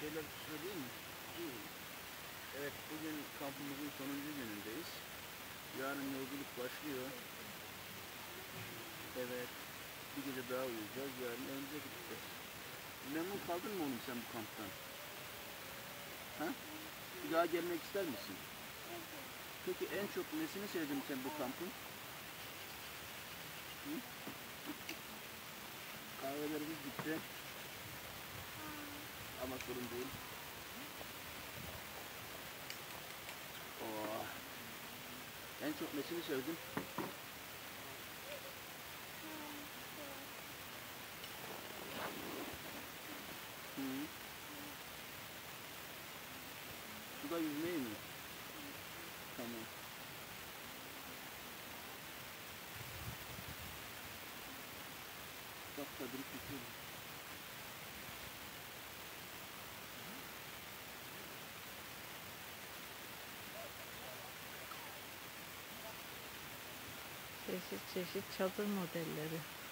şeyler söyleyeyim mi? Evet, bugün kampımızın sonuncu günündeyiz. Yarın yolculuk başlıyor. Evet, bir gece daha uyuyacağız. Yarın evimize gideceğiz. Memnun kaldın mı oğlum sen bu kamptan? Ha? Bir daha gelmek ister misin? Peki en çok nesini sevdin sen bu kampın? Hı? Kahvelerimiz bitti. Ama sorun değil. Oh. En çok nesini sevdin? Hı. Suda yüzmeyi mi? Tamam. Bak tadını tutuyorum. Çeşit çeşit çadır modelleri.